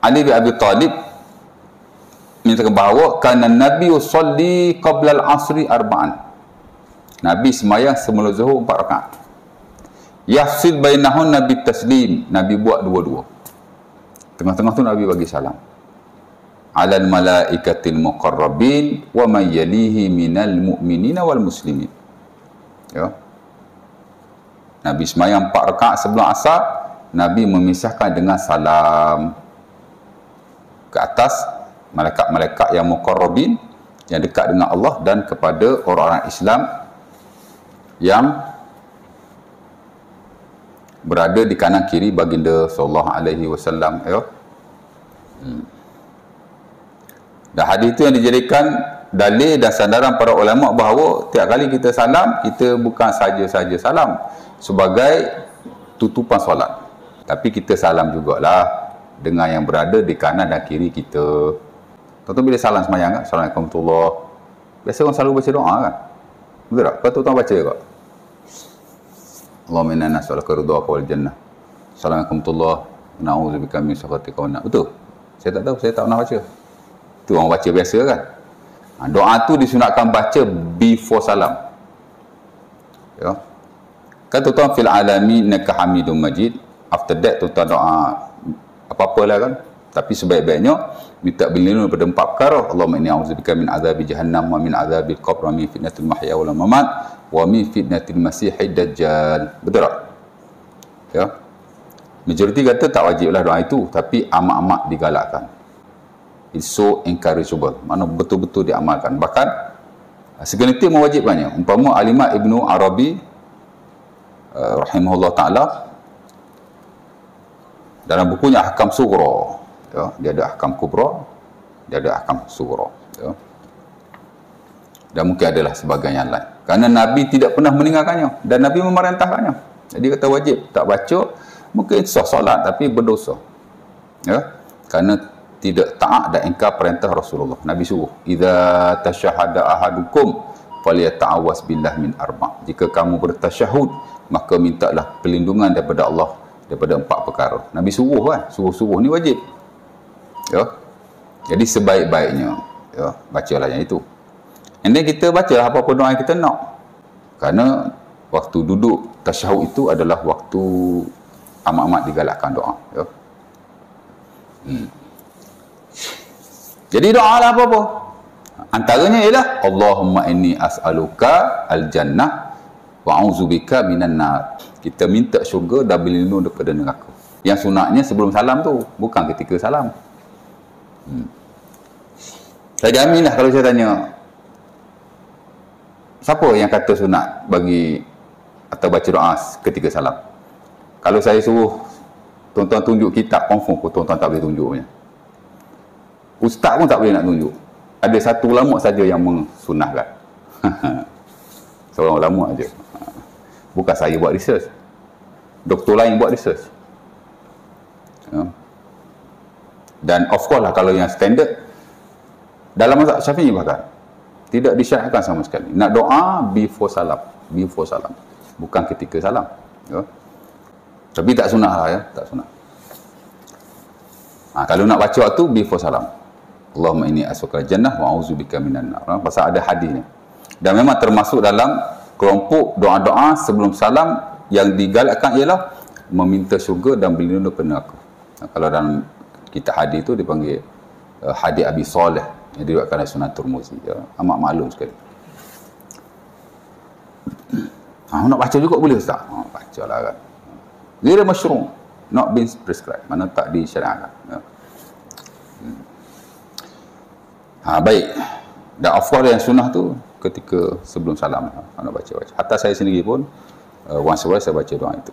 Ali bin Abi Talib menyatakan bahawa kerana Nabi usalli qabla al-asri arba'an. Nabi semayang semula zuhur empat rakaat. Yafsil bainahun Nabi taslim. Nabi buat dua-dua. Tengah-tengah tu Nabi bagi salam. Alal malaikatil muqarrabin wa man yalihi minal mu'minina wal muslimin. Ya. Nabi semayang empat rakaat sebelum asar, Nabi memisahkan dengan salam ke atas malaikat-malaikat yang muqarrabin yang dekat dengan Allah dan kepada orang-orang Islam yang berada di kanan kiri baginda sallallahu alaihi wasallam ya. Hmm. Dan hadis itu yang dijadikan dalil dan sandaran para ulama bahawa tiap kali kita salam kita bukan saja-saja salam sebagai tutupan solat. Tapi kita salam jugalah dengan yang berada di kanan dan kiri kita. Tentu bila salam semayang kan, Assalamualaikum warahmatullahi Biasa orang selalu baca doa kan? Betul tak? Kau tuan baca kok. Allahumma inna nas'aluka ridhaka wal jannah. Assalamualaikum warahmatullahi Na'udzubika min sakhatika wa Betul? Saya tak tahu, saya tak pernah baca. Tu orang baca biasa kan? Ha, doa tu disunatkan baca before salam. Ya. Kan tuan-tuan fil alami naka hamidum majid. After that tuan-tuan doa apa-apa lah kan. Tapi sebaik-baiknya minta berlindung daripada empat perkara. Allahumma inni a'udzubika min azabi jahannam wa min azabil qabr wa min fitnatil mahya wal mamat wa min fitnatil masihid dajjal. Betul tak? Ya. Majoriti kata tak wajib lah doa itu tapi amat-amat digalakkan. It's so encourageable. Mana betul-betul diamalkan. Bahkan segelintir mewajibkannya. Umpama alimat ibnu arabi uh, rahimahullah ta'ala dalam bukunya Ahkam Sughra ya, dia ada Ahkam Kubra dia ada Ahkam Sughra ya. dan mungkin adalah sebagian yang lain. Kerana Nabi tidak pernah meninggalkannya dan Nabi memerintahkannya. Jadi kata wajib tak baca mungkin sah solat tapi berdosa ya. Kerana tidak taat dan ingkar perintah Rasulullah. Nabi suruh idza tasyahada ahadukum falyata'awwas billah min arba. Jika kamu bertasyahud maka mintalah perlindungan daripada Allah daripada empat perkara. Nabi suruh kan, suruh-suruh ni wajib. Ya. Jadi sebaik-baiknya ya, bacalah yang itu. And then kita bacalah apa-apa doa yang kita nak. Kerana waktu duduk tasyahud itu adalah waktu amat-amat digalakkan doa, ya. Hmm. Jadi doa lah apa-apa. Antaranya ialah Allahumma inni as'aluka al-jannah wa a'udzubika minan nar. Kita minta syurga dan berlindung daripada neraka. Yang sunatnya sebelum salam tu bukan ketika salam. Hmm. saya jamin lah kalau saya tanya siapa yang kata sunat bagi atau baca doa ketika salam? Kalau saya suruh tuan-tuan tunjuk kitab confirm pun tuan-tuan tak boleh tunjuknya ustaz pun tak boleh nak tunjuk. Ada satu ulama saja yang mensunahkan seorang ulama aja bukan saya buat research. Doktor lain buat research. Ya. dan of course lah kalau yang standard dalam mazhab syafi'i bahkan tidak disyaratkan sama sekali. Nak doa before salam before salam. Bukan ketika salam ya. tapi tak sunat lah ya. Tak sunat ha, kalau nak baca waktu before salam. Allahumma inni asukal jannah wa auzubika minan nar. Ha, pasal ada hadisnya dan memang termasuk dalam kelompok doa-doa sebelum salam yang digalakkan ialah meminta syurga dan berlindung daripada neraka. Kalau dalam kita hadis itu dipanggil uh, hadis Abi Saleh yang diriwayatkan oleh Sunan Turmuzi. Ya. Amat maklum sekali. Ha, nak baca juga boleh Ustaz? Ha, baca lah kan. Gira masyrum. Not been prescribed. Mana tak disyariatkan. Ya. Ha, baik. Dan of course yang sunnah tu ketika sebelum salam nak baca-baca. Hatta saya sendiri pun uh, once a while saya baca doa itu.